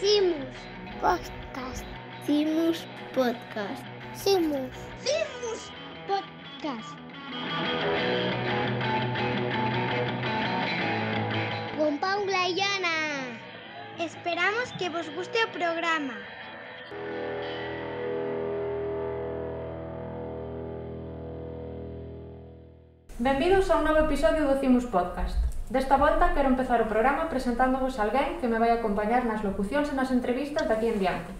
Simus Podcast. Simus Podcast. Simus. Simus Podcast. Con Paula y Ana. Esperamos que vos guste o programa. Benvidos a un novo episodio do Cimus Podcast. Desta volta quero empezar o programa presentándovos alguén que me vai acompañar nas locucións e nas entrevistas daqui en diante.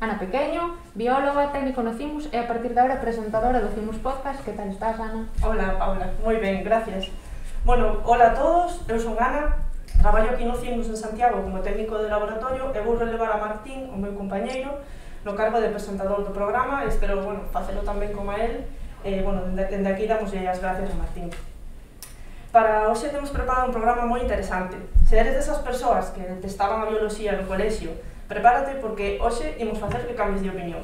Ana Pequeño, bióloga, técnico no CIMUS e a partir de agora presentadora do CIMUS Podcast. Que tal estás, Ana? Hola, Paula. Moi ben, gracias. Bueno, hola a todos, eu son Ana, traballo aquí no CIMUS en Santiago como técnico de laboratorio e vou relevar a Martín, o meu compañeiro, no cargo de presentador do programa, espero, bueno, facelo tamén como a él, e, eh, bueno, dende aquí damos as gracias a Martín. Para hoxe temos preparado un programa moi interesante. Se eres desas persoas que detestaban a bioloxía no colexio, prepárate porque hoxe imos facer que cambies de opinión.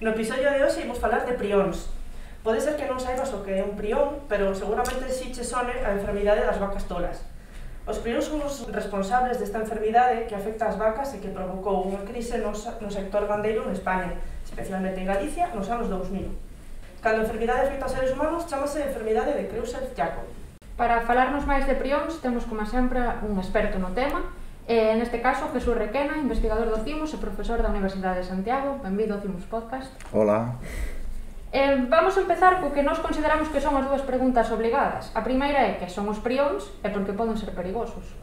No episodio de hoxe imos falar de prións. Pode ser que non saibas o que é un prión, pero seguramente si che sone a enfermidade das vacas tolas. Os prións son os responsables desta enfermidade que afecta as vacas e que provocou unha crise no, no sector bandeiro en España, especialmente en Galicia, nos anos 2000. Cando a enfermidade afecta aos seres humanos, chamase enfermidade de Creuser-Jacob. Para falarnos máis de prións, temos, como sempre, un experto no tema, eh, neste caso, Jesús Requena, investigador do CIMUS e profesor da Universidade de Santiago. Benvido ao CIMUS Podcast. Hola. Eh, vamos a empezar co que nós consideramos que son as dúas preguntas obligadas. A primeira é que son os prións e por que poden ser perigosos.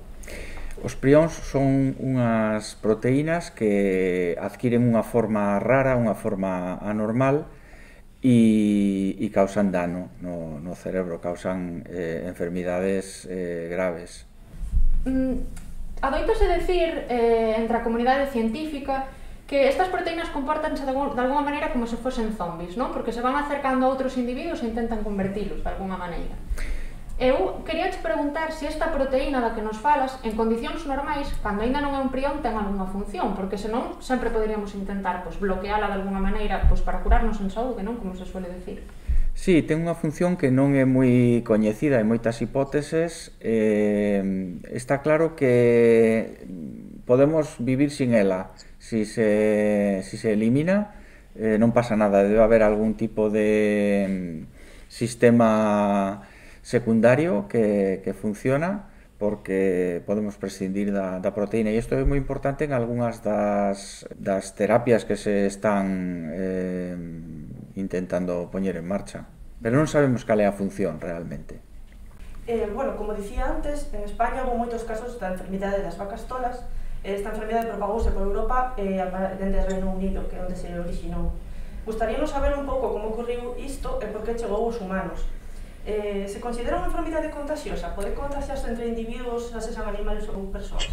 Os prións son unhas proteínas que adquiren unha forma rara, unha forma anormal, e, e causan dano no, no cerebro, causan eh, enfermidades eh, graves. Mm, adoitase decir eh, entre a comunidade científica que estas proteínas comportanse de, de maneira como se fosen zombies, non? Porque se van acercando a outros individuos e intentan convertilos de alguma maneira. Eu quería te preguntar se esta proteína da que nos falas, en condicións normais, cando aínda non é un prión, ten algunha función, porque senón sempre poderíamos intentar pois, bloqueala de alguna maneira pois, para curarnos en saúde, non como se suele decir. Sí, ten unha función que non é moi coñecida en moitas hipóteses. Eh, está claro que podemos vivir sin ela. Si se, si se elimina, eh, non pasa nada. Debe haber algún tipo de mm, sistema secundario que, que funciona porque podemos prescindir da, da proteína e isto é moi importante en algunhas das, das terapias que se están eh, intentando poñer en marcha pero non sabemos cal é a función realmente Eh, bueno, como dicía antes, en España houve moitos casos da enfermidade das vacas tolas. Esta enfermidade propagouse por Europa e eh, dende Reino Unido, que é onde se originou. Gustaríamos saber un pouco como ocorreu isto e por que chegou aos humanos. Eh, se considera unha enfermidade contagiosa? Pode contagiarse entre individuos, xa sean animales ou persoas?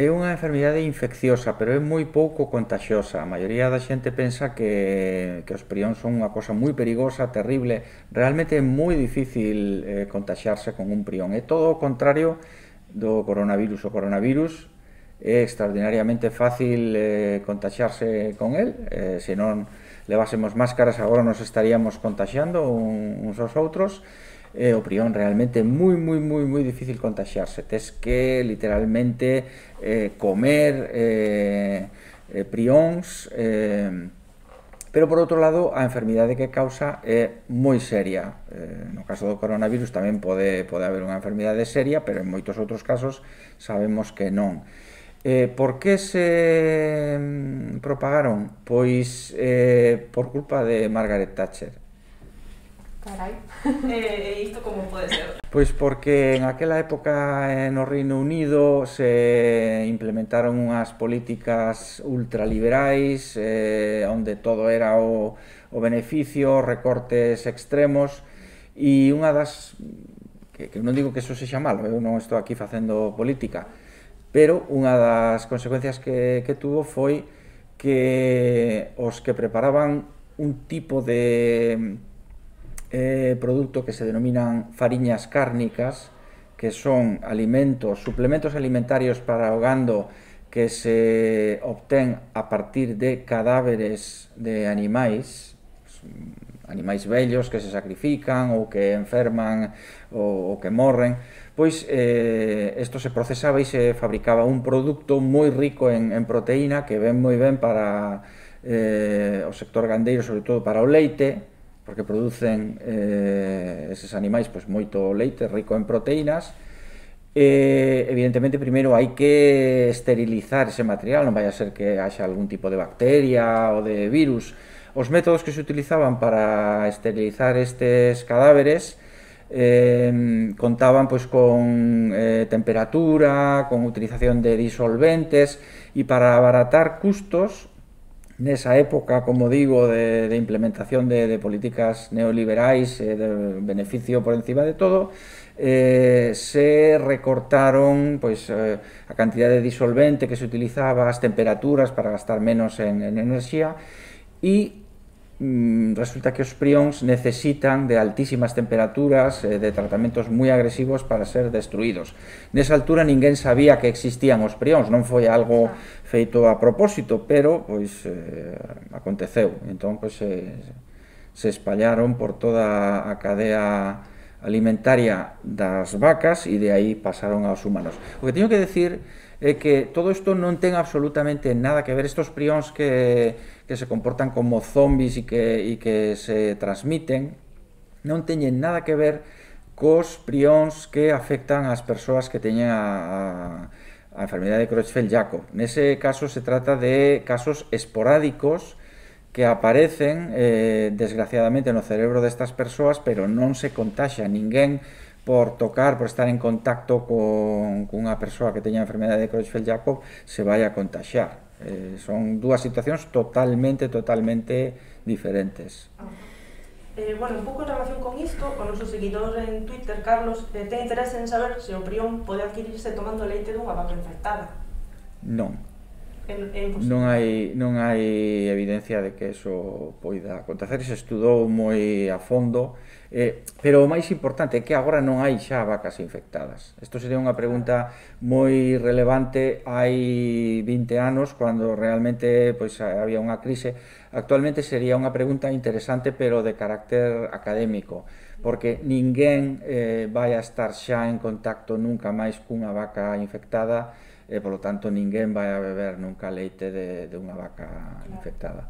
É unha enfermidade infecciosa, pero é moi pouco contagiosa. A maioría da xente pensa que, que os prións son unha cosa moi perigosa, terrible. Realmente é moi difícil eh, contagiarse con un prión. É todo o contrario do coronavirus. O coronavirus é extraordinariamente fácil eh, contagiarse con el, eh, senón levásemos máscaras agora nos estaríamos contagiando uns aos outros e o prión realmente moi moi moi moi difícil contagiarse. Tes que literalmente eh, comer eh, eh prións eh, Pero por outro lado, a enfermidade que causa é moi seria. Eh, no caso do coronavirus tamén pode pode haber unha enfermidade seria, pero en moitos outros casos sabemos que non. Eh, por que se mm, propagaron? Pois eh, por culpa de Margaret Thatcher. Carai. eh, isto como pode ser? Pois porque en aquela época eh, no Reino Unido se implementaron unhas políticas ultraliberais eh, onde todo era o, o beneficio, recortes extremos e unha das que, que non digo que eso se malo, eu non estou aquí facendo política, pero unha das consecuencias que, que tuvo foi que os que preparaban un tipo de eh, produto que se denominan fariñas cárnicas, que son alimentos, suplementos alimentarios para o gando que se obtén a partir de cadáveres de animais, animais vellos que se sacrifican ou que enferman ou, ou que morren, pois eh, esto se procesaba e se fabricaba un produto moi rico en, en proteína que ven moi ben para eh, o sector gandeiro, sobre todo para o leite, porque producen eh, eses animais pois, moito leite rico en proteínas, Eh, evidentemente, primeiro hai que esterilizar ese material, non vai a ser que haxa algún tipo de bacteria ou de virus. Os métodos que se utilizaban para esterilizar estes cadáveres eh, contaban pues con eh, temperatura, con utilización de disolventes y para abaratar custos nesa época, como digo, de, de implementación de, de, políticas neoliberais, eh, de beneficio por encima de todo, eh, se recortaron pois, eh, a cantidad de disolvente que se utilizaba, as temperaturas para gastar menos en, en energía y Mm, resulta que os prións necesitan de altísimas temperaturas, eh, de tratamentos moi agresivos para ser destruídos. Nesa altura ninguén sabía que existían os prións, non foi algo feito a propósito, pero pois eh, aconteceu. Entón pois se, se espallaron por toda a cadea alimentaria das vacas e de aí pasaron aos humanos. O que teño que decir é que todo isto non ten absolutamente nada que ver estos prións que, que se comportan como zombies e que, e que se transmiten non teñen nada que ver cos prións que afectan ás persoas que teñen a, a, a enfermidade de Creutzfeldt-Jakob. Nese caso se trata de casos esporádicos que aparecen, eh, desgraciadamente, no cerebro destas persoas, pero non se contaxa ninguén por tocar, por estar en contacto con, con unha persoa que teña a enfermedade de Creutzfeldt-Jakob se vai a contaxar. Eh, son dúas situacións totalmente, totalmente diferentes. Eh, bueno, un pouco en relación con isto, o noso seguidor en Twitter, Carlos, eh, ten interese en saber se o prión pode adquirirse tomando leite dunha vaca infectada. Non. É, é non hai non hai evidencia de que eso poida acontecer, se estudou moi a fondo, eh, pero o máis importante é que agora non hai xa vacas infectadas. Isto sería unha pregunta moi relevante hai 20 anos cando realmente pois había unha crise. Actualmente sería unha pregunta interesante pero de carácter académico porque ninguén eh, vai a estar xa en contacto nunca máis cunha vaca infectada e polo tanto ninguén vai a beber nunca leite de, de unha vaca claro. infectada.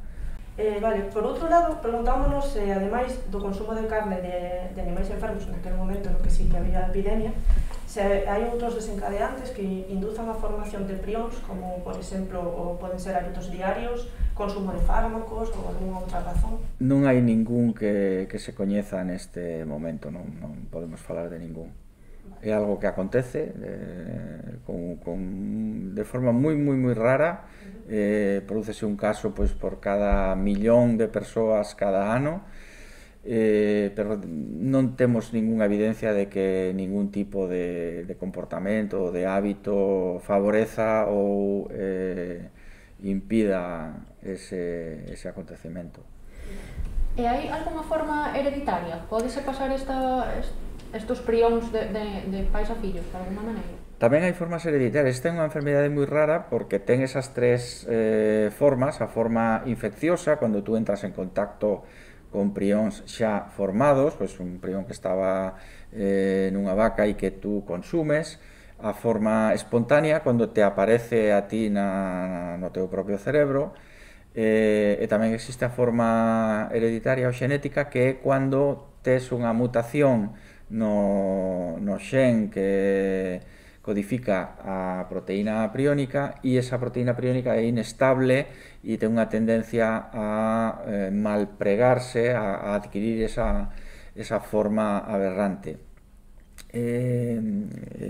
Eh, vale, por outro lado, preguntámonos se, eh, ademais do consumo de carne de, de animais enfermos, naquele momento no que sí que había epidemia, se hai outros desencadeantes que induzan a formación de prións, como, por exemplo, o poden ser hábitos diarios, consumo de fármacos ou algunha outra razón? Non hai ningún que, que se coñeza neste momento, non, non podemos falar de ningún é algo que acontece eh, con, con, de forma moi moi moi rara. Eh, producese un caso pois por cada millón de persoas cada ano. Eh, pero non temos ningunha evidencia de que ningún tipo de, de comportamento de hábito favoreza ou eh, impida ese, ese acontecemento. E hai alguma forma hereditaria? Podese pasar esta, esta estos prións de, de, de pais a fillos, de alguna maneira? Tamén hai formas hereditarias. Esta é unha enfermidade moi rara porque ten esas tres eh, formas. A forma infecciosa, cando tú entras en contacto con prións xa formados, pois un prión que estaba eh, nunha vaca e que tú consumes, a forma espontánea, cando te aparece a ti na, no teu propio cerebro, eh, e tamén existe a forma hereditaria ou xenética que é cando tes unha mutación no, no xen que codifica a proteína priónica e esa proteína priónica é inestable e ten unha tendencia a eh, malpregarse, a, a adquirir esa, esa forma aberrante. Eh,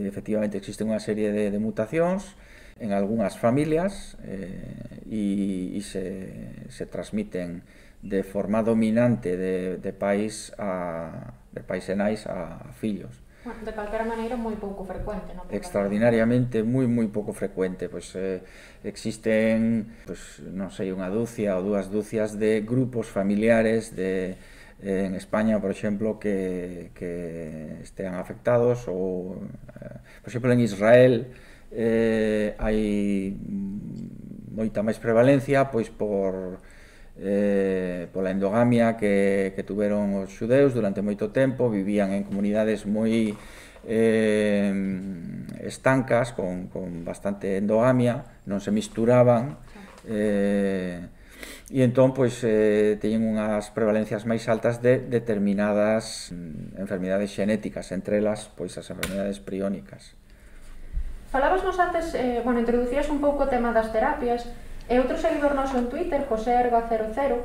efectivamente, existen unha serie de, de mutacións en algunhas familias eh, e, e se, se transmiten de forma dominante de, de pais a, de pais enais a, a fillos. Bueno, de calquera maneira moi pouco frecuente, non? Extraordinariamente moi moi pouco frecuente, pois eh, existen, pois non sei, unha dúcia ou dúas dúcias de grupos familiares de eh, en España, por exemplo, que, que estean afectados ou eh, por exemplo en Israel eh, hai moita máis prevalencia pois por eh, pola endogamia que, que tuveron os xudeus durante moito tempo, vivían en comunidades moi eh, estancas, con, con bastante endogamia, non se misturaban, eh, e entón pois eh, teñen unhas prevalencias máis altas de determinadas mm, enfermidades xenéticas, entre elas pois as enfermidades priónicas. Falabasnos antes, eh, bueno, introducías un pouco o tema das terapias, E outro seguidor noso en Twitter, José Erga00,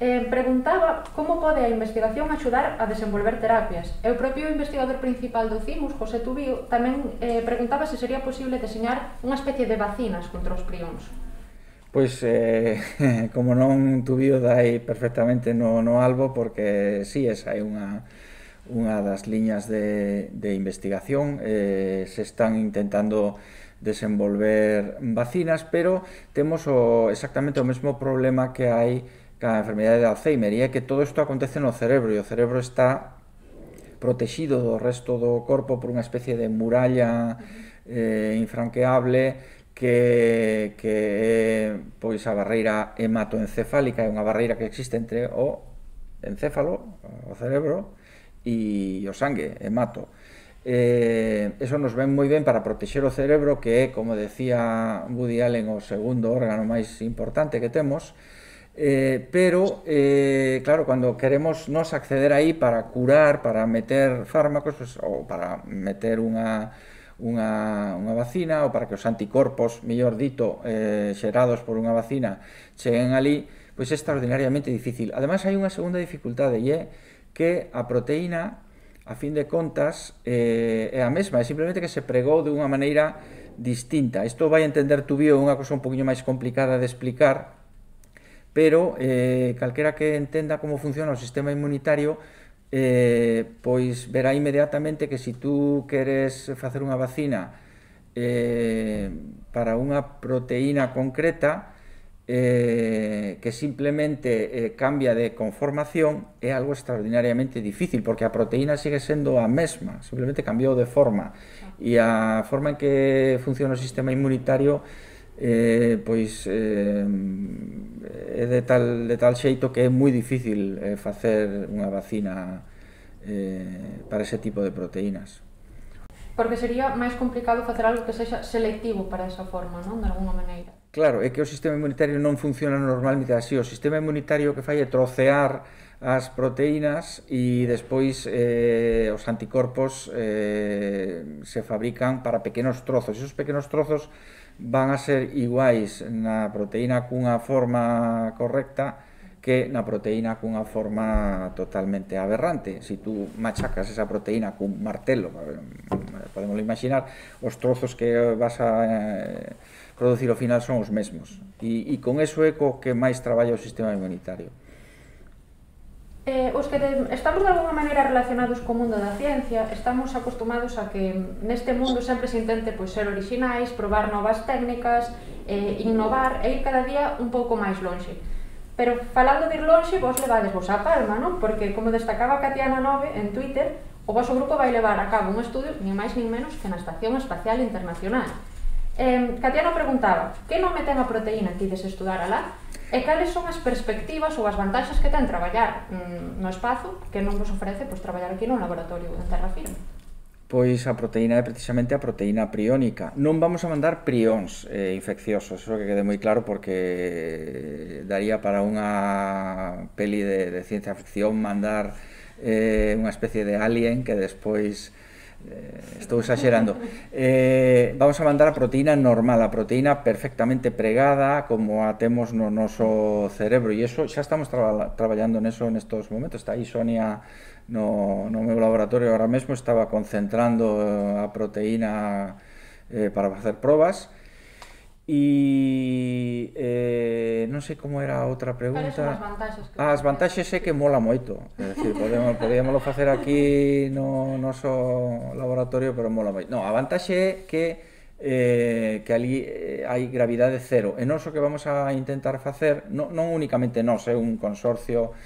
eh, preguntaba como pode a investigación axudar a desenvolver terapias. E o propio investigador principal do CIMUS, José Tubío, tamén eh, preguntaba se sería posible deseñar unha especie de vacinas contra os prións. Pois, eh, como non Tubío dai perfectamente no, no albo, porque si, sí, esa é unha, unha das liñas de, de investigación. Eh, se están intentando desenvolver vacinas, pero temos o, exactamente o mesmo problema que hai ca enfermidade de Alzheimer, e é que todo isto acontece no cerebro, e o cerebro está protexido do resto do corpo por unha especie de muralla eh, infranqueable que, que é pois a barreira hematoencefálica, é unha barreira que existe entre o encéfalo, o cerebro, e o sangue, hemato eh, eso nos ven moi ben para protexer o cerebro que é, como decía Woody Allen, o segundo órgano máis importante que temos, eh, pero, eh, claro, cando queremos nos acceder aí para curar, para meter fármacos, pues, ou para meter unha, unha, unha vacina, ou para que os anticorpos, mellor dito, eh, xerados por unha vacina, cheguen ali, pois pues, é extraordinariamente difícil. Ademais, hai unha segunda dificultade, e é que a proteína a fin de contas eh, é a mesma, é simplemente que se pregou de unha maneira distinta. Isto vai entender Tubío unha cosa un poquinho máis complicada de explicar, pero eh, calquera que entenda como funciona o sistema inmunitario eh, pois verá inmediatamente que se si tú queres facer unha vacina eh, para unha proteína concreta, eh, que simplemente eh, cambia de conformación é algo extraordinariamente difícil porque a proteína sigue sendo a mesma simplemente cambiou de forma. E a forma en que funciona o sistema inmunitario eh, pois eh, é de tal, de tal xeito que é moi difícil eh, facer unha vacina eh, para ese tipo de proteínas. Porque sería máis complicado facer algo que sexa selectivo para esa forma, non? De alguna maneira. Claro, é que o sistema inmunitario non funciona normalmente así. O sistema inmunitario que fai é trocear as proteínas e despois eh, os anticorpos eh, se fabrican para pequenos trozos. Esos pequenos trozos van a ser iguais na proteína cunha forma correcta que na proteína cunha forma totalmente aberrante. Si tú machacas esa proteína cun martelo, podemos imaginar os trozos que vas a... Eh, producir ao final son os mesmos. E, e con eso é co que máis traballa o sistema inmunitario. Eh, os que de, estamos de alguna maneira relacionados co mundo da ciencia, estamos acostumados a que neste mundo sempre se intente pois, ser orixinais, probar novas técnicas, eh, innovar e ir cada día un pouco máis lonxe. Pero falando de ir lonxe, vos levades vos a palma, non? Porque, como destacaba Catiana Nove en Twitter, o vosso grupo vai levar a cabo un estudio, nin máis nin menos, que na Estación Espacial Internacional. Eh, Catiano preguntaba, que nome ten a proteína que ides estudar alá? E cales son as perspectivas ou as vantaxes que ten traballar mm, no espazo que non vos ofrece pois, traballar aquí nun laboratorio en terra firme? Pois a proteína é precisamente a proteína priónica. Non vamos a mandar prións eh, infecciosos, eso que quede moi claro porque daría para unha peli de, de ciencia ficción mandar eh, unha especie de alien que despois eh, estou exagerando. Eh, vamos a mandar a proteína normal, a proteína perfectamente pregada como a temos no noso cerebro e eso xa estamos traba, traballando neso nestos momentos. Está aí Sonia no, no meu laboratorio ahora mesmo estaba concentrando eh, a proteína eh, para facer probas E eh, non sei como era a outra pregunta. Cales as vantaxes? Que ah, as vantaxes é que mola moito. É dicir, podemos, podíamoslo facer aquí no noso laboratorio, pero mola moito. Non, a vantaxe é que eh, que ali eh, hai gravidade cero. E non o que vamos a intentar facer, non, non únicamente nós, é eh, un consorcio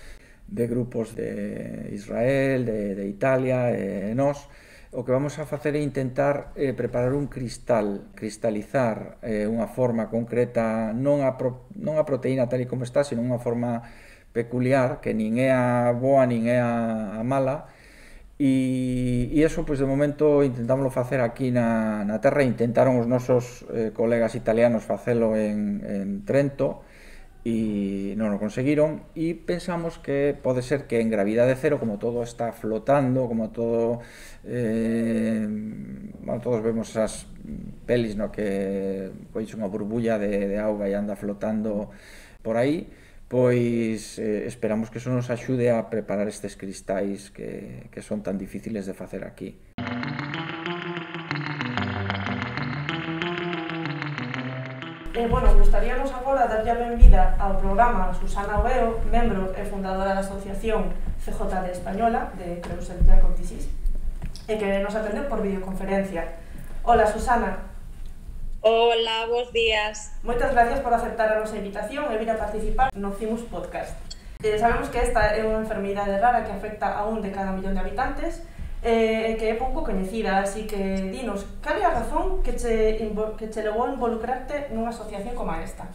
de grupos de Israel, de, de Italia, e eh, nós, o que vamos a facer é intentar eh, preparar un cristal, cristalizar eh, unha forma concreta, non a, pro, non a proteína tal e como está, sino unha forma peculiar, que nin é a boa nin é a, a mala, e, e eso, pois, de momento intentámoslo facer aquí na, na Terra, intentaron os nosos eh, colegas italianos facelo en, en Trento, e non o conseguiron e pensamos que pode ser que en gravidade cero como todo está flotando como todo eh, bueno, todos vemos esas pelis no que pois unha burbulla de, de auga e anda flotando por aí pois eh, esperamos que eso nos axude a preparar estes cristais que, que son tan difíciles de facer aquí. Música Eh, bueno, gustaríamos agora dar a benvida ao programa Susana Oveo, membro e fundadora da Asociación CJ de Española de Creuseltia Jacob Tisis, e que nos atende por videoconferencia. Hola, Susana. Hola, bons días. Moitas gracias por aceptar a nosa invitación e vir a participar no Cimus Podcast. Eh, sabemos que esta é unha enfermidade rara que afecta a un de cada millón de habitantes eh, que é pouco coñecida, así que dinos, cal é a razón que che, que che levou a involucrarte nunha asociación como esta?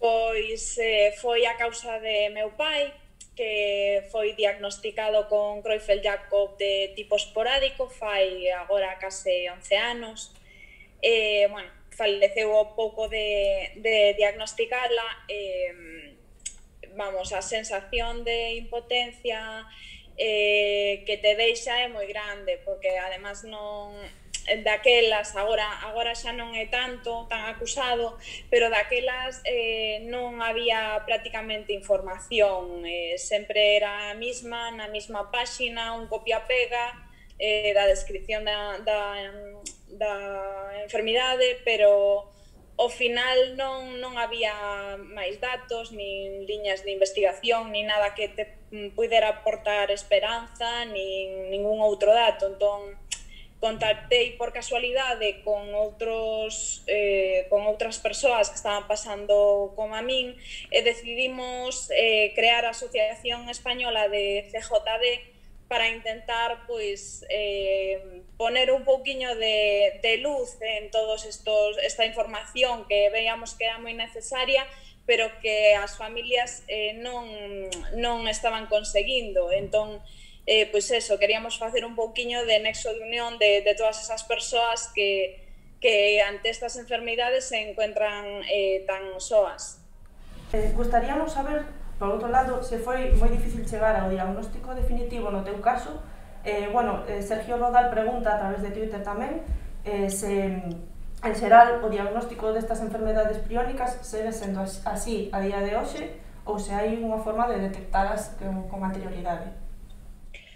Pois eh, foi a causa de meu pai, que foi diagnosticado con Creutzfeldt-Jakob de tipo esporádico fai agora case 11 anos. Eh, bueno, faleceu o pouco de, de diagnosticarla, eh, vamos, a sensación de impotencia, eh, que te deixa é moi grande, porque además non daquelas agora agora xa non é tanto tan acusado, pero daquelas eh, non había prácticamente información, eh, sempre era a mesma, na mesma páxina, un copia-pega eh, da descripción da, da, da enfermidade, pero ao final non, non había máis datos, nin liñas de investigación, nin nada que te pudera aportar esperanza, nin ningún outro dato. Entón, contactei por casualidade con outros eh, con outras persoas que estaban pasando como a min e decidimos eh, crear a Asociación Española de CJD para intentar pois eh, poner un pouquiño de, de luz en todos estos esta información que veíamos que era moi necesaria pero que as familias eh, non, non estaban conseguindo entón eh, pois eso, queríamos facer un pouquiño de nexo de unión de, de todas esas persoas que, que ante estas enfermidades se encuentran eh, tan soas. Eh, gustaríamos saber Por outro lado, se foi moi difícil chegar ao diagnóstico definitivo no teu caso, eh, bueno, eh, Sergio Rodal pregunta a través de Twitter tamén eh, se en xeral o diagnóstico destas enfermedades priónicas segue sendo así a día de hoxe ou se hai unha forma de detectalas con, con anterioridade.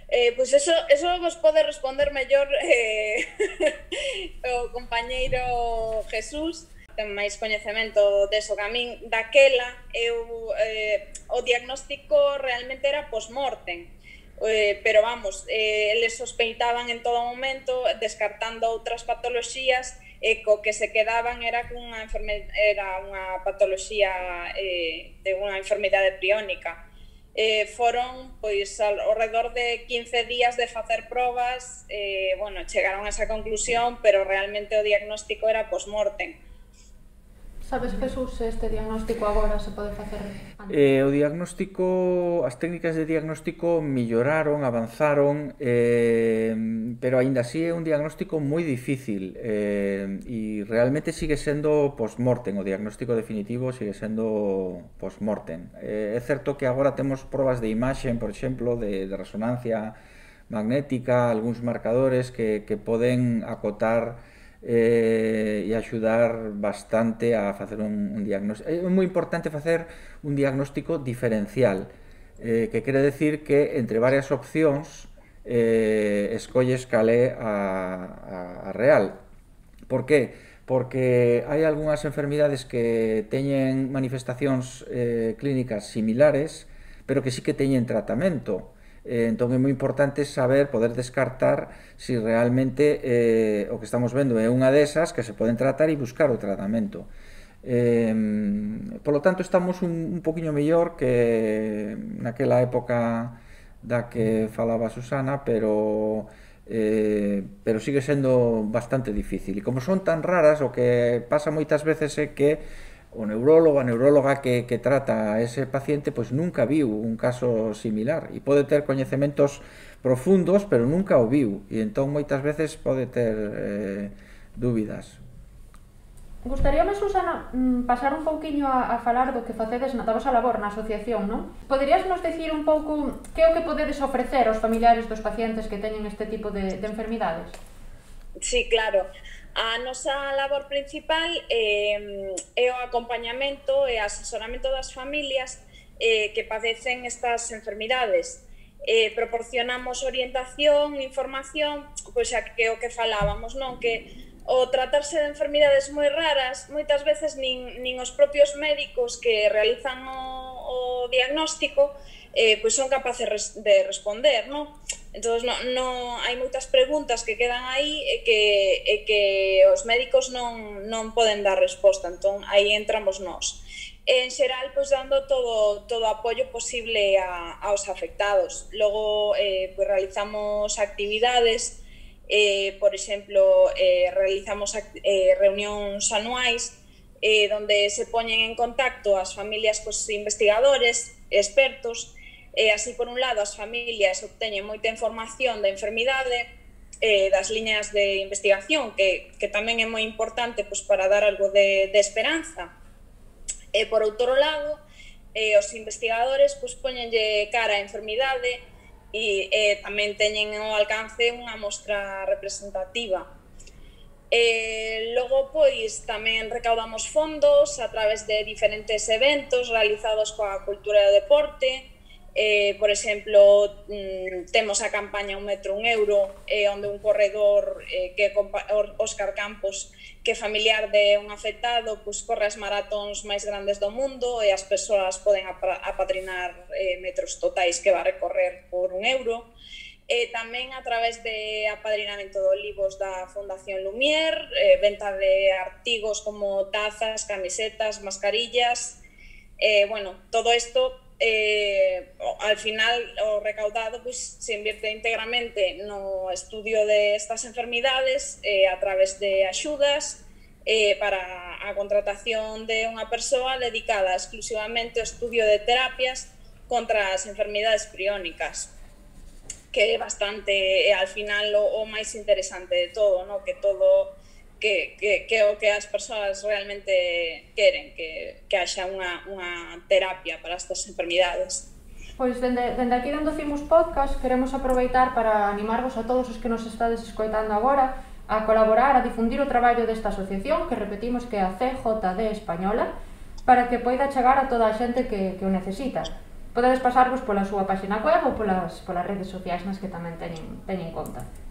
Eh, pois pues eso, eso vos pode responder mellor eh, o compañeiro Jesús, ten máis coñecemento deso que a min daquela eu eh, o diagnóstico realmente era postmortem. Eh, pero vamos, eh, eles sospeitaban en todo momento descartando outras patoloxías e co que se quedaban era cunha era unha patoloxía eh, de unha enfermidade priónica. Eh, foron pois al, ao redor de 15 días de facer probas eh, bueno, chegaron a esa conclusión pero realmente o diagnóstico era postmortem. Sabes, Jesús, se este diagnóstico agora se pode facer antes? Eh, o diagnóstico, as técnicas de diagnóstico milloraron, avanzaron, eh, pero aínda así é un diagnóstico moi difícil eh, e realmente sigue sendo post-mortem, o diagnóstico definitivo sigue sendo post-mortem. Eh, é certo que agora temos probas de imaxen, por exemplo, de, de resonancia magnética, algúns marcadores que, que poden acotar eh, e axudar bastante a facer un, un diagnóstico. É moi importante facer un diagnóstico diferencial, eh, que quere decir que entre varias opcións eh, escolles calé a, a, a real. Por que? Porque hai algunhas enfermidades que teñen manifestacións eh, clínicas similares, pero que sí que teñen tratamento Eh, entón é moi importante saber, poder descartar se si realmente eh, o que estamos vendo é unha desas que se poden tratar e buscar o tratamento. Eh, polo tanto, estamos un, un poquinho mellor que naquela época da que falaba Susana, pero eh, pero sigue sendo bastante difícil. E como son tan raras, o que pasa moitas veces é que o neurólogo, a neuróloga que, que trata a ese paciente, pois nunca viu un caso similar e pode ter coñecementos profundos, pero nunca o viu e entón moitas veces pode ter eh, dúbidas. Gustaríame, Susana, mm, pasar un pouquiño a, a falar do que facedes na vosa labor na asociación, non? Poderías nos decir un pouco que é o que podedes ofrecer aos familiares dos pacientes que teñen este tipo de, de enfermidades? Sí, claro. A nosa labor principal eh, é o acompañamento e asesoramento das familias eh, que padecen estas enfermidades. Eh, proporcionamos orientación, información, pois xa que o que falábamos, non? Que o tratarse de enfermidades moi raras, moitas veces nin, nin os propios médicos que realizan o, o diagnóstico eh, pois son capaces de responder, non? Entón, non, non, hai moitas preguntas que quedan aí e que, e que os médicos non, non poden dar resposta, entón aí entramos nós. En xeral, pois dando todo todo apoio posible a, aos afectados. Logo, eh, pois, realizamos actividades, eh, por exemplo, eh, realizamos eh, reunións anuais eh, donde se poñen en contacto as familias cos investigadores, expertos, E así, por un lado, as familias obteñen moita información da enfermidade, eh, das liñas de investigación, que, que tamén é moi importante pois, para dar algo de, de esperanza. E por outro lado, eh, os investigadores pois, poñenlle cara a enfermidade e eh, tamén teñen ao alcance unha mostra representativa. Eh, logo, pois, tamén recaudamos fondos a través de diferentes eventos realizados coa cultura e o deporte, eh, por exemplo, mm, temos a campaña Un metro, un euro, eh, onde un corredor eh, que Óscar Campos, que é familiar de un afectado, pois pues, corre as maratóns máis grandes do mundo e as persoas poden apadrinar eh, metros totais que va a recorrer por un euro. E tamén a través de apadrinamento de olivos da Fundación Lumier, eh, venta de artigos como tazas, camisetas, mascarillas, Eh, bueno, todo isto eh, al final o recaudado pues, se invierte íntegramente no estudio de estas enfermidades eh, a través de axudas eh, para a contratación de unha persoa dedicada exclusivamente ao estudio de terapias contra as enfermidades priónicas que é bastante, al final, o, o máis interesante de todo, no? que todo que, que, que o que as persoas realmente queren, que, que haxa unha, unha terapia para estas enfermidades. Pois dende, dende aquí dando Cimus Podcast queremos aproveitar para animarvos a todos os que nos estades escoitando agora a colaborar, a difundir o traballo desta asociación que repetimos que é a CJD Española para que poida chegar a toda a xente que, que o necesita. Podedes pasarvos pola súa páxina web ou polas, polas redes sociais nas que tamén teñen, teñen conta.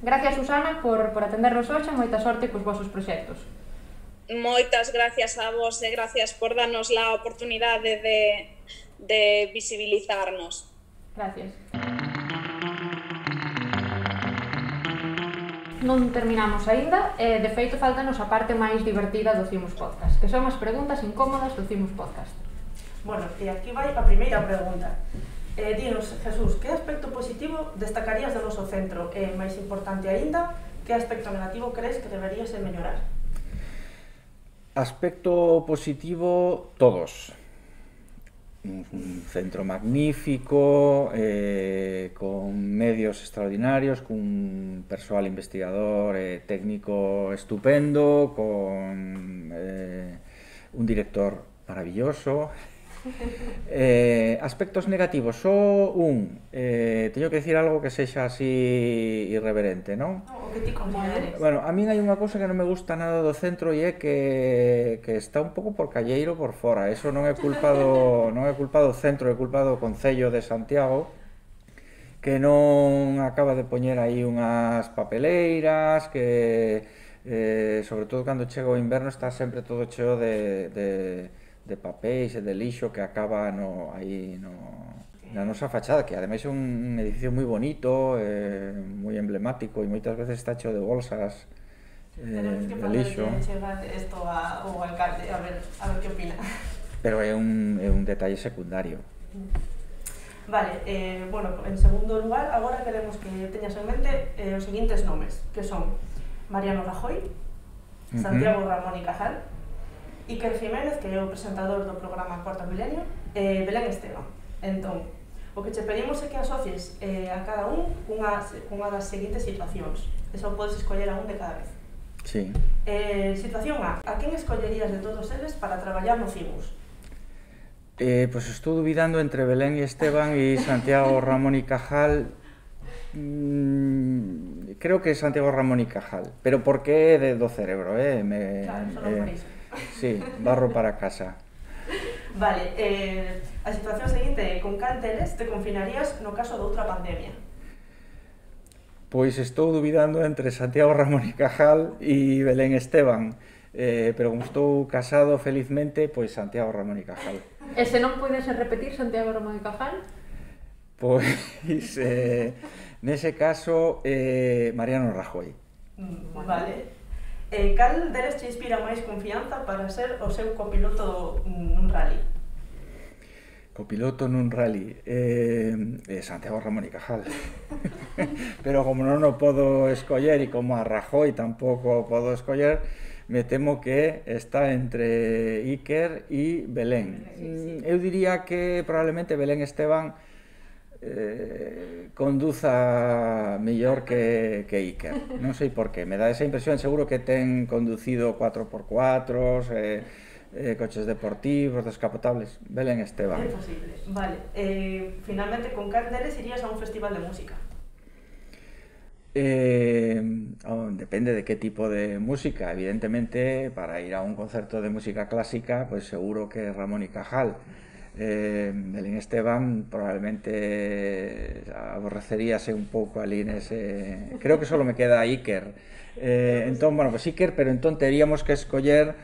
Gracias, Susana, por, por atendernos hoxe, moita sorte cos vosos proxectos. Moitas gracias a vos e gracias por darnos a oportunidade de, de visibilizarnos. Gracias. Non terminamos aínda, e de feito faltanos a parte máis divertida do Cimus Podcast, que son as preguntas incómodas do Cimus Podcast. Bueno, e aquí vai a primeira pregunta. Eh, dinos, Jesús, que aspecto positivo destacarías do noso centro? E, máis importante aínda, que aspecto negativo crees que deberías de? Aspecto positivo, todos. Un centro magnífico, eh, con medios extraordinarios, cun persoal investigador e eh, técnico estupendo, con eh, un director maravilloso, eh, aspectos negativos, só un. Eh, teño que decir algo que sexa así irreverente, non? O que ti consideres. Bueno, a min hai unha cousa que non me gusta nada do centro e é que, que está un pouco por calleiro por fora. Eso non é culpa do, non é culpa do centro, é culpa do Concello de Santiago que non acaba de poñer aí unhas papeleiras, que eh, sobre todo cando chega o inverno está sempre todo cheo de, de de papéis e de lixo que acaba no, aí no, na nosa fachada, que ademais é un edificio moi bonito, eh, moi emblemático e moitas veces está cheo de bolsas eh, de lixo. Esto a, o alcalde, a ver, a ver que opina. Pero é un, é un detalle secundario. Vale, eh, bueno, en segundo lugar, agora queremos que teñas en mente eh, os seguintes nomes, que son Mariano Rajoy. Santiago Ramón y Cajal, Iker Jiménez, que é o presentador do programa Cuarto Milenio, e Belén Esteban. Entón, o que che pedimos é que asocies eh, a cada un cunha, cunha das seguintes situacións. E só podes escoller a un de cada vez. Sí. Eh, situación A, a quen escollerías de todos eles para traballar no CIMUS? Eh, pois pues estou dubidando entre Belén e Esteban e Santiago Ramón e Cajal. Mm, creo que Santiago Ramón y Cajal, pero por qué de, do cerebro, eh? Me, claro, solo eh, por iso. Sí, barro para casa. Vale, eh, a situación seguinte, con cal teles te confinarías no caso de outra pandemia? Pois estou dubidando entre Santiago Ramón y Cajal e Belén Esteban, eh, pero como estou casado felizmente, pois Santiago Ramón y Cajal. E se non pudese repetir Santiago Ramón y Cajal? Pois, eh, nese caso, eh, Mariano Rajoy. Mm, vale. Eh, cal deles te inspira máis confianza para ser o seu copiloto nun rally? Copiloto nun rally eh, eh, Santiago Ramón y Cajal Pero como non o podo escoller E como a Rajoy tampouco o podo escoller Me temo que está entre Iker e Belén sí, sí. Mm, Eu diría que probablemente Belén Esteban eh, conduza mellor que, que Iker non sei por qué, me dá esa impresión seguro que ten conducido 4x4 eh, eh, coches deportivos, descapotables Belén Esteban É posible. Vale. Finalmente, con cal deles irías a un festival de música? Eh, oh, depende de qué tipo de música. Evidentemente, para ir a un concerto de música clásica, pues seguro que Ramón y Cajal. Eh, Belén Esteban probablemente aborreceríase un pouco ali nese... Creo que solo me queda Iker. Eh, entón, bueno, pues Iker, pero entón teríamos que escoller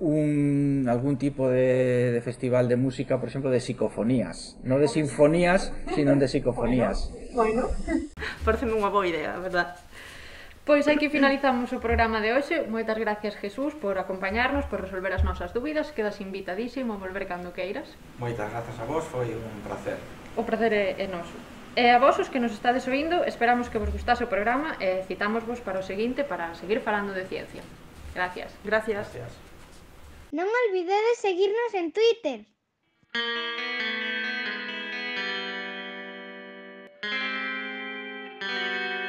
un, algún tipo de, festival de música, por exemplo, de psicofonías. No de sinfonías, sino de psicofonías. Bueno. Pareceme unha boa idea, a verdad. Pois aí que finalizamos o programa de hoxe. Moitas gracias, Jesús, por acompañarnos, por resolver as nosas dúbidas. Quedas invitadísimo a volver cando queiras. Moitas grazas a vos, foi un placer. O placer é, é noso. E a vos os que nos estades oindo, esperamos que vos gustase o programa e citámosvos para o seguinte para seguir falando de ciencia. Gracias. Gracias. Gracias. Non olvidedes seguirnos en Twitter. Thank you.